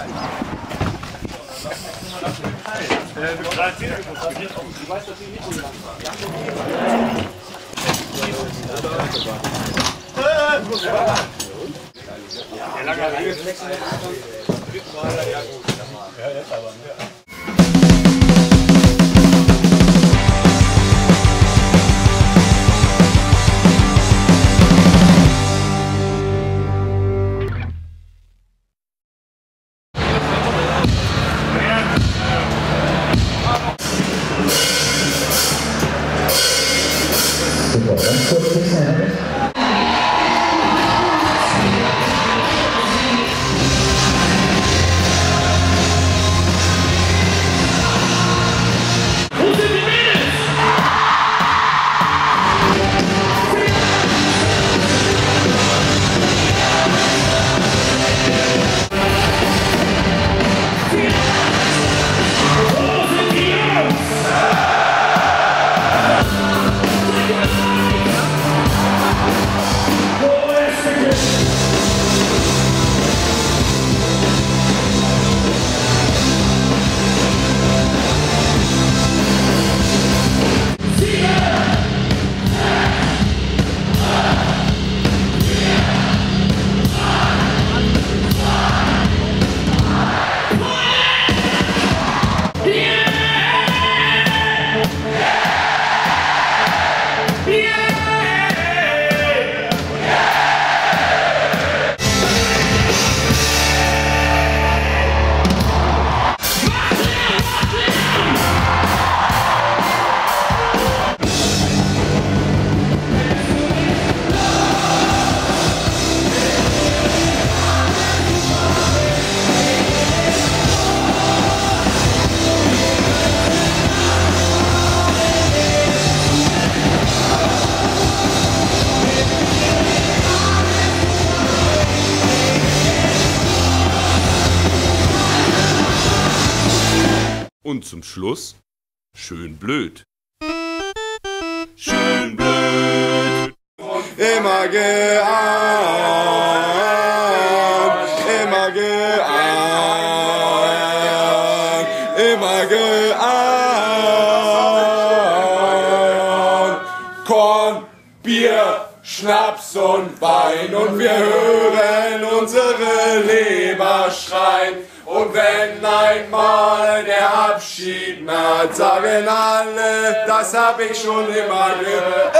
Ja, lange Ja, jetzt aber. Joseph Sims. Und zum Schluss schön blöd. Schön blöd. Immer geahnt, immer geahnt, immer geahnt. Korn, Bier, Schnaps und Wein und wir hören unsere Leber schreien. Und wenn einmal der Abschied naht, sagen alle, das hab ich schon immer gehört.